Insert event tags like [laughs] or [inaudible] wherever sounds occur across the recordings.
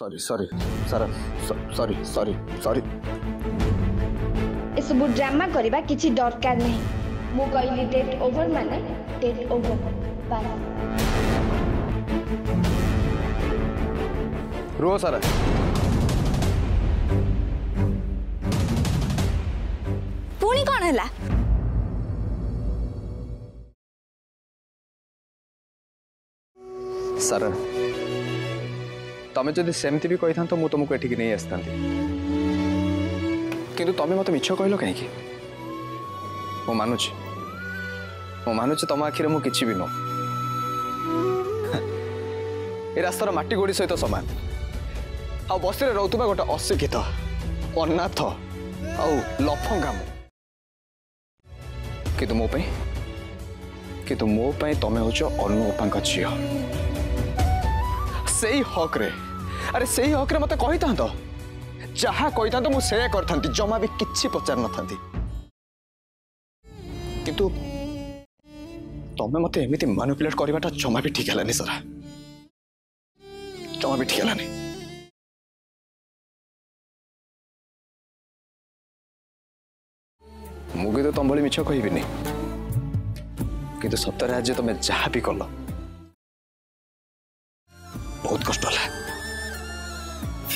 सरी सरी सरी सरी सरी ଏସବୁ ଡ୍ରାମା କରିବା କିଛି ଦରକାର ନାହିଁ ମୁଁ କହିଲି ଡେଟ୍ ଓଭର ମାନେ ଡେଟ୍ ଓଭର ରୁହ ସାରା ପୁଣି କ'ଣ ହେଲା ସାରା ତମେ ଯଦି ସେମିତି ବି କହିଥାନ୍ତ ମୁଁ ତୁମକୁ ଏଠିକି ନେଇ ଆସିଥାନ୍ତି କିନ୍ତୁ ତମେ ମୋତେ ମିଛ କହିଲ କାହିଁକି ମୁଁ ମାନୁଛି ମୁଁ ମାନୁଛି ତମ ଆଖିରେ ମୁଁ କିଛି ବି ନୁହଁ ଏ ରାସ୍ତାର ମାଟି ଗୋଡ଼ି ସହିତ ସମାନ ଆଉ ବସ୍ତିରେ ରହୁଥିବା ଗୋଟେ ଅଶିକ୍ଷିତ ଅନାଥ ଆଉ ଲଫଙ୍ଗା ମୁଁ କିନ୍ତୁ ମୋ ପାଇଁ କିନ୍ତୁ ମୋ ପାଇଁ ତମେ ହେଉଛ ଅନୁ ଅପାଙ୍କ ଝିଅ ସେଇ ହକ୍ରେ আরে সেই হকরে মতো কইতান্ত যাহা কইতান্ত মু সে করতান্তি জমা বি কিচ্ছু পচার নথান্তি কিন্তু তুমি মতে এমিতি ম্যানিপুলেট করিবাটা জমা বি ঠিক হেলানি সারা জমা বি ঠিক হেলানি ମୁଁ କିନ୍ତୁ ତମ ଭଳି ମିଛ କହିବିନି କିନ୍ତୁ ସତରେ ଆଜି ତମେ ଯାହା ବି କଲ ବହୁତ କଷ୍ଟ ହେଲା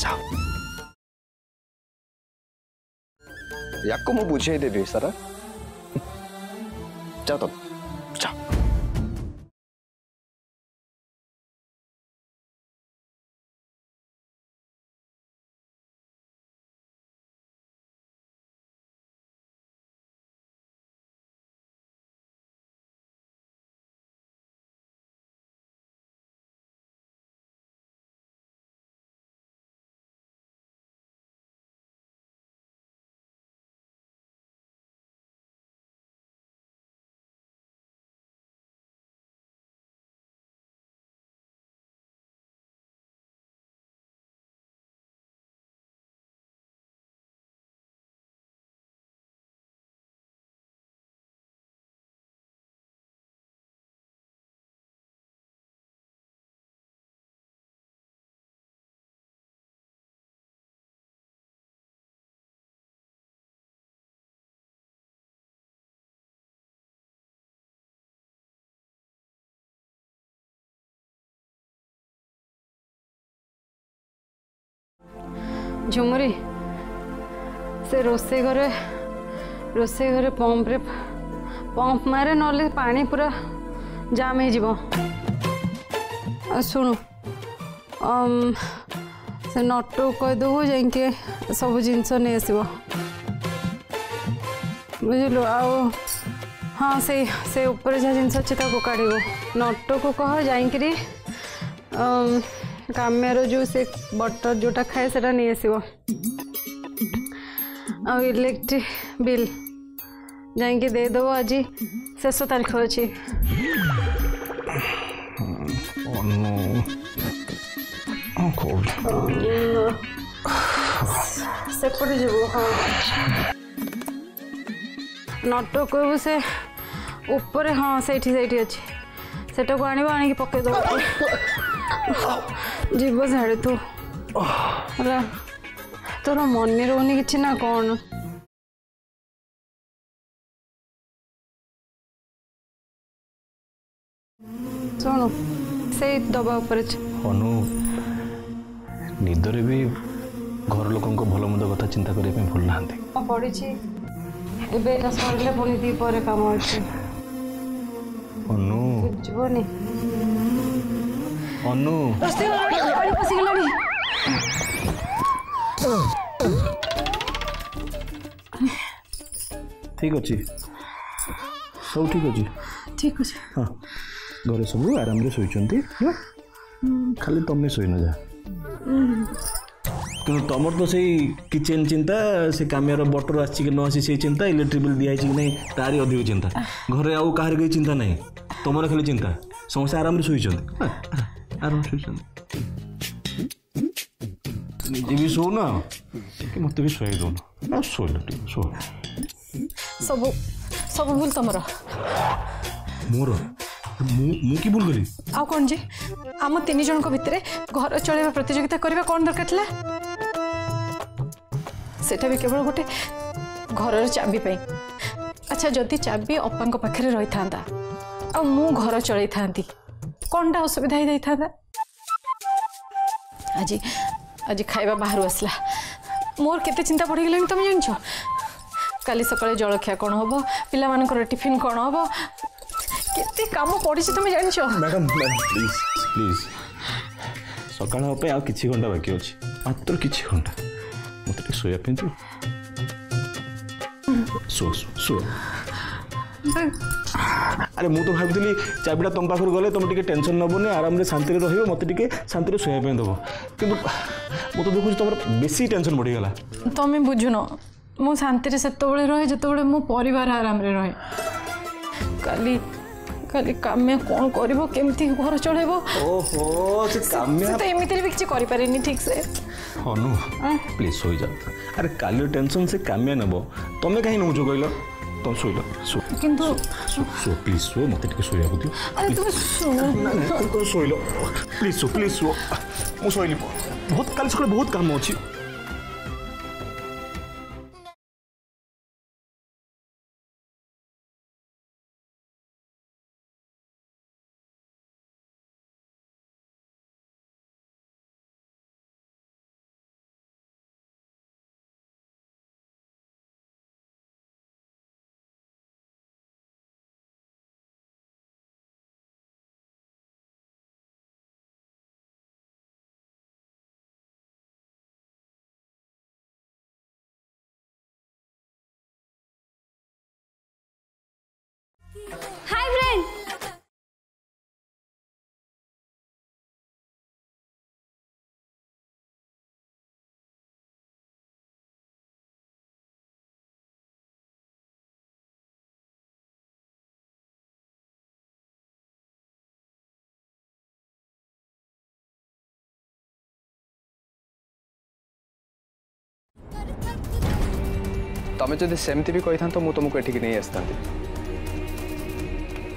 Ciao. Giacomo, bucede di sarà? Ciao Tom. Ciao. Jhumri से रोसे घरे रोसे घरे पंप रे पंप मारे नले पानी पूरा जाम हो जीव शुणु से नटो कहीदे जाके सब जिनस नहीं बुझल आओ हाँ से से ऊपर जहाँ जिनस अच्छे काढ़ नटो को कह जा कामेर जो से बटर जोटा खाए से नहीं आस इलेक्ट्रिक बिल जाए देदेब आज शेष तारीख अच्छी सेपटे हाँ नट कहू से ऊपर हाँ सेठी सेठी अच्छे सेटा को आने ଯିବ ଛାଡ଼ୁ ତୁ ହେଲା ତୋର ମନେ ରହୁନି କିଛି ନା କଣ ଶୁଣୁ ସେଇ ଦବା ଉପରେ ନିଦରେ ବି ଘର ଲୋକଙ୍କ ଭଲ ମନ୍ଦ କଥା ଚିନ୍ତା କରିବା ପାଇଁ ଭୁଲ ନାହାନ୍ତି ପଡିଛି ଏବେ ସରିଲେ ପୁଣି ଦୁଇ ପରେ କାମ ଅଛି ବୁଝିବନି अनु ठीक अच्छे सब ठीक अच्छे ठीक अच्छे हाँ घरे सब आराम शुंट खाली तमें शोन जा तुम तो सही किचेन चिंता से कमिया बटर आस नसी चिंता इलेक्ट्रिक बिल दिखाई नहीं तारी अधिक चिंता घर आउ कह चिंता ना तुम खाली चिंता समस्या आराम से शुंट Adam Schutzen. Ніде ви сона. Ти мотові свої дон. На соль ти, соль. Собу सबु भूल तमर मोर ମୁଁ କି ଭୁଲ କଲି ଆଉ କ'ଣ ଯେ ଆମ ତିନି ଜଣଙ୍କ ଭିତରେ ଘର ଚଳେଇବା ପ୍ରତିଯୋଗିତା କରିବା କ'ଣ ଦରକାର ଥିଲା ସେଟା ବି କେବଳ ଗୋଟେ ଘରର ଚାବି ପାଇଁ ଆଚ୍ଛା ଯଦି ଚାବି ଅପାଙ୍କ ପାଖରେ ରହିଥାନ୍ତା ଆଉ ମୁଁ ଘର ଚଳେଇଥାନ୍ତି কণটা অসুবিধা হয়ে যাই আজি আজি খাইবা বাহারু আসলা মোর কেতে চিন্তা পড়িগলে তুমি জানিছ কালি সকালে জলখিয়া কোণ হব পিলামানকর টিফিন কোণ হব কেতে কাম পড়িছি তুমি জানিছ ম্যাডাম প্লিজ প্লিজ সকাল হওয়া পাই আর কিছু ঘন্টা বাকি আছে মাত্র কিছু ঘন্টা মতো টিকে শোয়া পেয়ে দিও শো শো শো আরে ମୁଁ ତ ଭାବିଥିଲି ଚାବିଟା ତମ ପାଖରୁ ଗଲେ ତମେ ଟିକେ ଟେନସନ୍ ନେବନି ଆରାମରେ ଶାନ୍ତିରେ ରହିବ ମୋତେ ଟିକେ ଶାନ୍ତିରେ ଶୋଇବା ପାଇଁ ଦେବ କିନ୍ତୁ ମୁଁ ତ ଦେଖୁଛି ତମର ବେଶୀ ଟେନସନ୍ ବଢ଼ିଗଲା ତମେ ବୁଝୁନ ମୁଁ ଶାନ୍ତିରେ ସେତେବେଳେ ରହେ ଯେତେବେଳେ ମୋ ପରିବାର ଆରାମରେ ରହେ କାଲି କାଲି କାମ୍ୟା କ'ଣ କରିବ କେମିତି ଘର ଚଳେଇବ ଓହୋ ସେ କାମ୍ୟା ତ ଏମିତିରେ ବି କିଛି କରିପାରେନି ଠିକ୍ ସେ ଅନୁ ପ୍ଲିଜ୍ ଶୋଇଯାଅ ଆରେ କାଲିର ଟେନସନ୍ ସେ କାମ୍ୟା ନେବ ତମେ କାହିଁ ନେଉଛ କହିଲ তুমি শুইল কিন্তু শো প্লিজ শো মতো টিকে শুইবাকু দিও আরে তুমি শো না না তুমি শুইল প্লিজ শো প্লিজ শো মু শুইলি বহুত কাল সকালে বহুত কাম আছে तुम जब सेमती भी कही तो तुमको ये नहीं आसता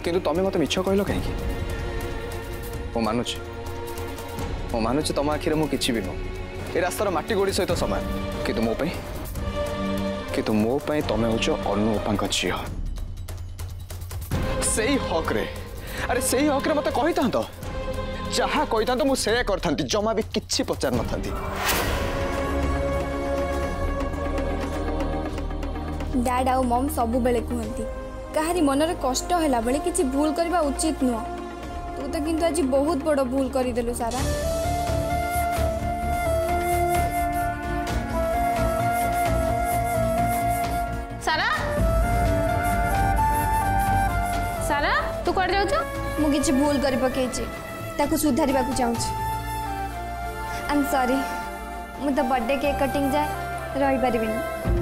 कि तुम्हें मत मिछ कह कहीं मानु मो मानु तुम आखिरे मुझे भी नु ये रास्तार मटिक गोड़ी सहित सामान कि मोप कि मोपाई तुम हूँ अनुपा से हक्रे अरे से हक्रे मत कही था जहाँ कही था मुझे कर जमा भी कि पचार न था ଡ୍ୟାଡ୍ ଆଉ ମମ୍ ସବୁବେଳେ କୁହନ୍ତି କାହାରି ମନରେ କଷ୍ଟ ହେଲା ବେଳେ କିଛି ଭୁଲ କରିବା ଉଚିତ ନୁହଁ ତୁ ତ କିନ୍ତୁ ଆଜି ବହୁତ ବଡ଼ ଭୁଲ କରିଦେଲୁ ସାରା ସାରା ସାରା ତୁ କୁଆଡ଼େ ଯାଉଛୁ ମୁଁ କିଛି ଭୁଲ କରି ପକେଇଛି ତାକୁ ସୁଧାରିବାକୁ ଚାହୁଁଛି ଆଇ ଏମ୍ ସରି ମୁଁ ତ ବର୍ଥଡେ କେକ୍ କଟିଂ ଯାଏ ରହିପାରିବିନି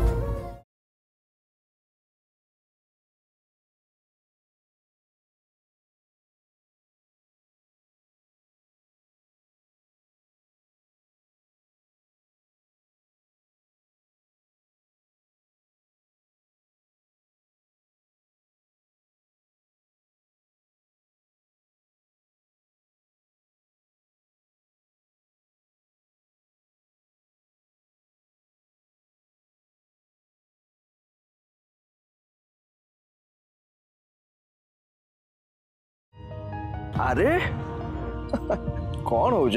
ଆରେ କ'ଣ ହଉଛ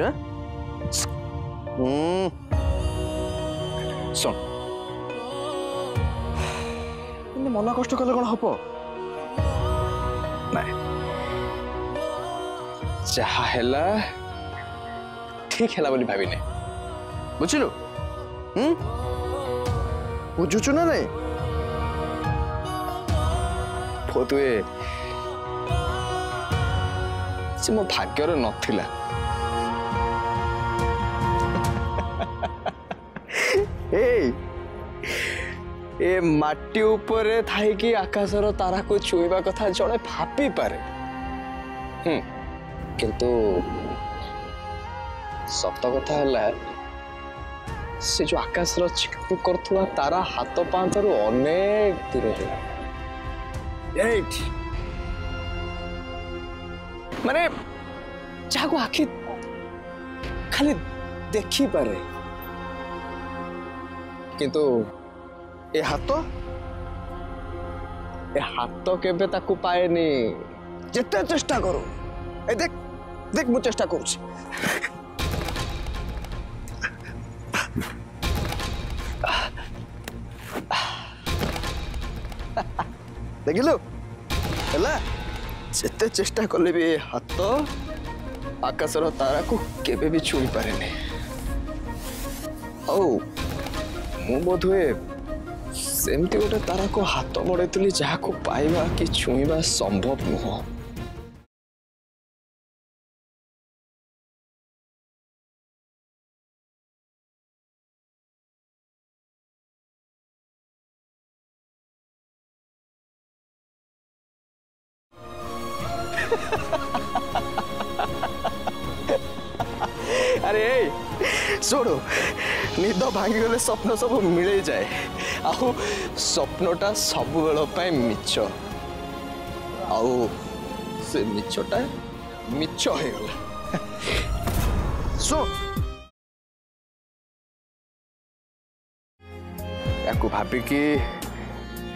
ଶୁଣ ମନ କଷ୍ଟ କଲେ କ'ଣ ହବ ନାଇଁ ଯାହା ହେଲା ଠିକ ହେଲା ବୋଲି ଭାବିନେ ବୁଝିଲୁ ବୁଝୁଛୁ ନା ନାଇଁ ଫୋ ତୁ ସେ ମୋ ଭାଗ୍ୟରେ ନଥିଲା ଏ ମାଟି ଉପରେ ଥାଇକି ଆକାଶର ତାରାକୁ ଛୁଇଁବା କଥା ଜଣେ ଭାବିପାରେ ହୁଁ କିନ୍ତୁ ସତ କଥା ହେଲା ସେ ଯୋଉ ଆକାଶର ଚିକୁ କରୁଥିବା ତାରା ହାତ ପାହାନ୍ତାରୁ ଅନେକ ଦୂରରେ ଏଇଠି मैंने जागो आखिर खाली देखी ही पारे किंतु ये हाथ तो ये हाथ तो केबे ताकु पाए नहीं जितने चेष्टा करो ए देख देख मु चेष्टा करूच देखिलो हला ଯେତେ ଚେଷ୍ଟା କଲେ ବି ଏ ହାତ ଆକାଶର ତାରାକୁ କେବେ ବି ଛୁଇଁ ପାରେନି ଆଉ ମୁଁ ବୋଧହୁଏ ସେମିତି ଗୋଟେ ତାରାକୁ ହାତ ମଡ଼େଇଥିଲି ଯାହାକୁ ପାଇବା କି ଛୁଇଁବା ସମ୍ଭବ ନୁହଁ স্বপ্ন সব মিলে যায় আউ স্বপ্নটা সবুবেল মিছ আউ সে মিছটা মিছ হয়ে গেল সো ୟାକୁ ଭାବିକି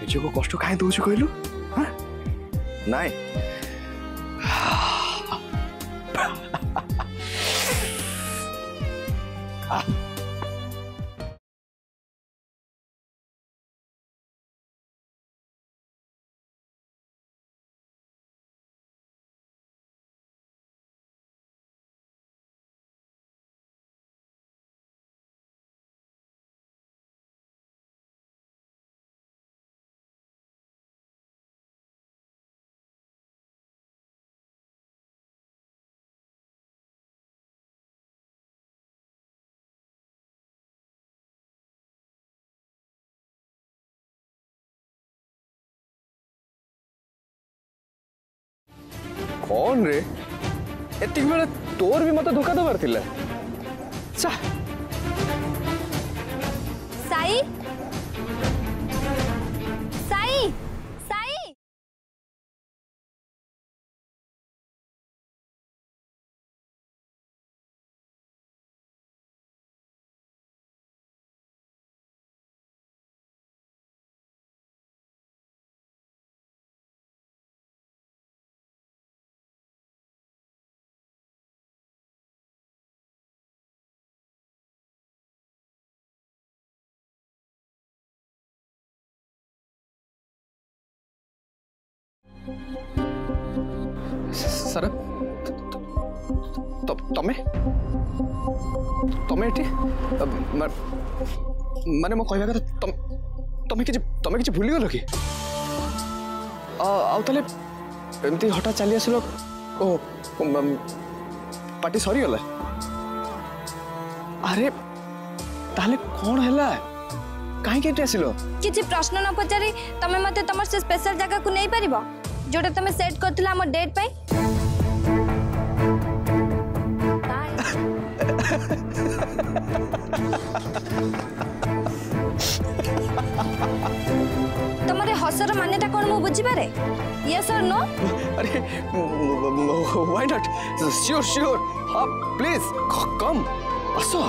ନିଜକୁ କଷ୍ଟ କାହିଁ ଦେଉଛୁ କହିଲୁ ନାଇଁ Ah. कौन रे एतिक बेले तोर भी मत धोखा देवार साई सरफ तमें तमें मैंने मो कह कह तमें कि तमें कि भूल गल कि आमती हटा चली आसल पार्टी सरीगला आरे ताले कौन है कहीं आसल किसी प्रश्न न पचारि तुम्हें मत तुम से स्पेशल जगह को नहीं पार जोटा तुम्हें सेट कर आम डेट पे तुम्हारे हसर मान्यता कौन बुझी बुझीपारे यस और नो अरे व्हाई नॉट श्योर श्योर हां प्लीज कम असो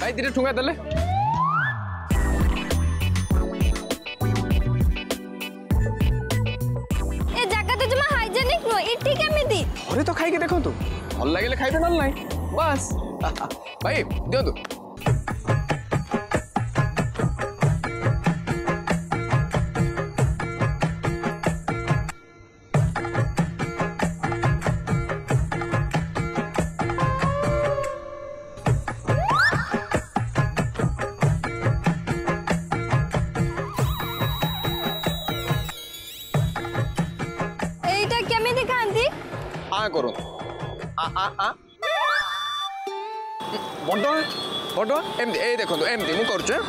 भाई धीरे ठूंगा तले ए जगह तो जमा हाइजेनिक नो इठी केमिति अरे तो खाई के देखो भल लागिले खाइबे नल नाही बस [laughs] भाई दियो तू Pardon? Pardon? Em de, e de kondo, em de mu koruchu?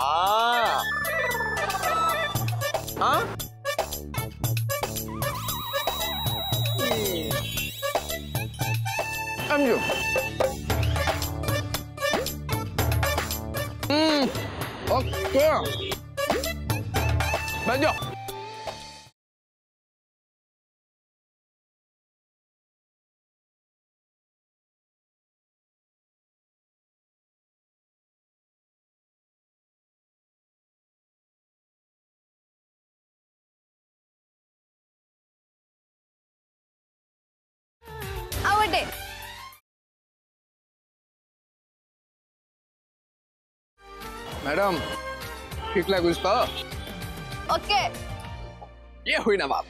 Ah. Ah? Em ju. Hmm. Okay. Banjo. Madam ठीक लगा कुछ तो ओके ये हुई ना बात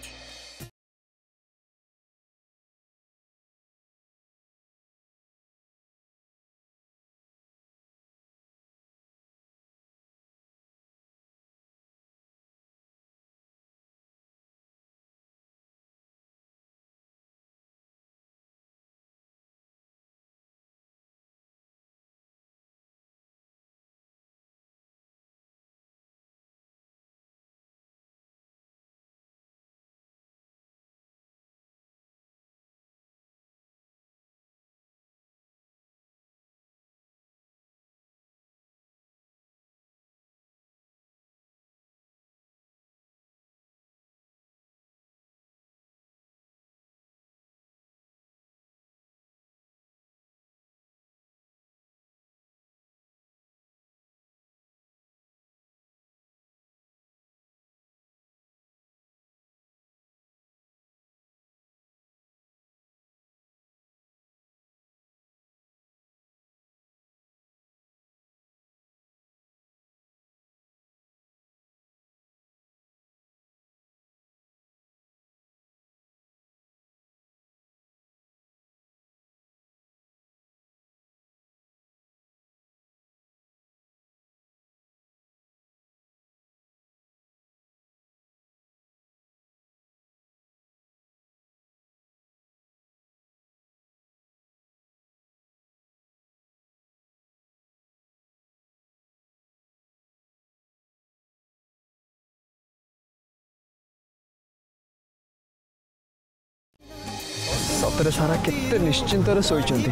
रात सारा कितने निश्चिंत शोचार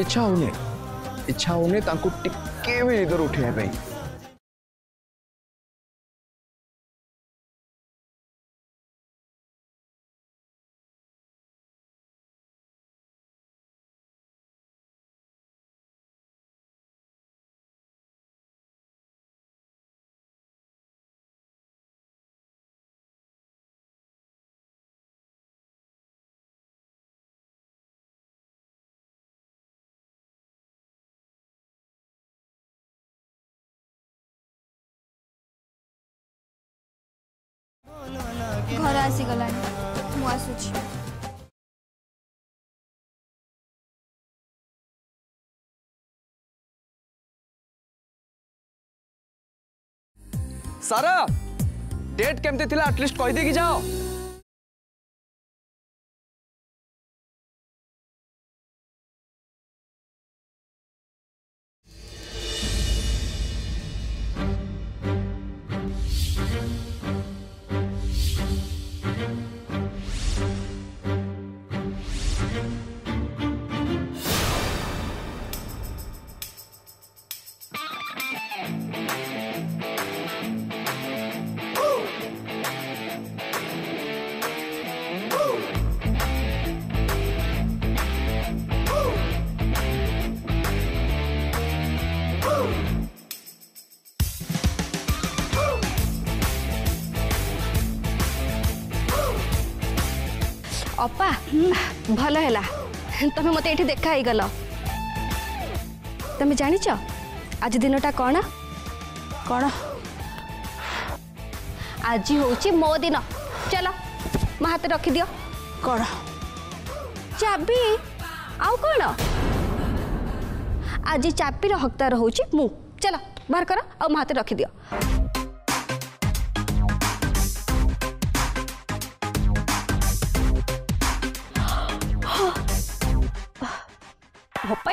इच्छा होने इच्छा होने ताकू टिके भी इधर उठे हैं भाई घर आसीगला सारा डेट केमती थी आटलिस्ट कहीदे कि जाओ ভালো হেলা তুমি মতো এটি দেখা হয়ে গেল তুমি জানিছ আজ দিনটা কোণ কোণ আজ হচ্ছে মো দিন চল মা হাতে রখি দিও কোণ চাবি আউ কোণ আজ চাপির হকদার হচ্ছে মু চল বাহার কর আ হাতে রখি দিও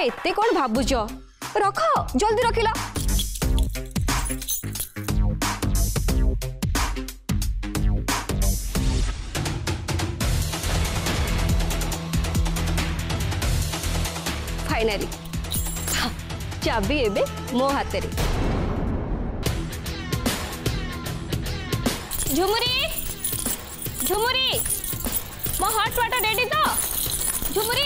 এতে কোণ ভাবুছ রখ জলদি রখিল ফাইনালি চাবি এবে মো হাতরে ঝুমুরি ঝুমুরি মো হট ওয়াটার রেডি তো ঝুমুরি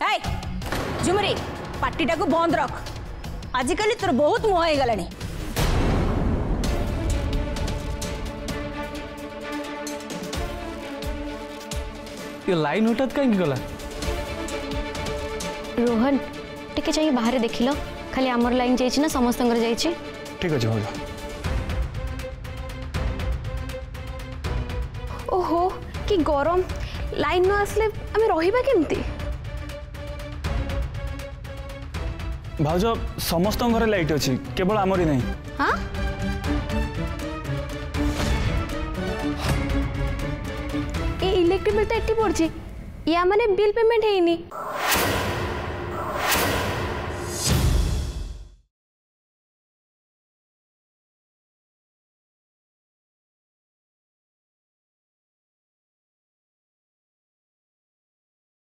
जुमरी पार्टी को बंद रख आजिकल तोर बहुत मुह हो गला लाइन हटात कहीं गला रोहन टिके चाहिए बाहर देख ल खाली आमर लाइन जाइए समस्त ठीक अच्छे हाँ ओहो कि गरम लाइन न आसले आम रही कमती ଭାଉଜ ସମସ୍ତଙ୍କ ଘରେ ଲାଇଟ୍ ଅଛି କେବଳ ଆମରି ନାହିଁ এই ইলেকট্রিক বিল তো এটি পড়ছে ইয়া মানে বিল পেমেন্ট হয়নি